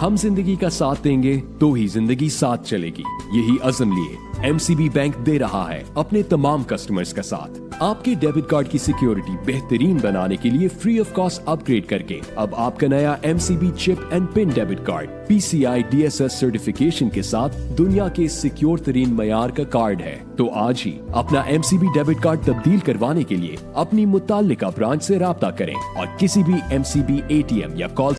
हम ज़िंदगी का साथ देंगे तो ही ज़िंदगी साथ चलेगी। यही अजम लिए एमसीबी बैंक दे रहा है अपने तमाम कस्टमर्स का साथ। आपके डेबिट कार्ड की सिक्योरिटी बेहतरीन बनाने के लिए फ्री ऑफ़ कॉस्ट अपग्रेड करके अब आपका नया MCB chip and pin debit card P C I D S S certification के साथ दुनिया के सिक्योर तरीन मैार का कार्ड है। तो आज ही अपना एमसीबी डेबिट कार्ड तब्दील करवाने के लिए अपनी मुतालिका ब्रांच ऐसी रबता करें और किसी भी एम सी या कॉल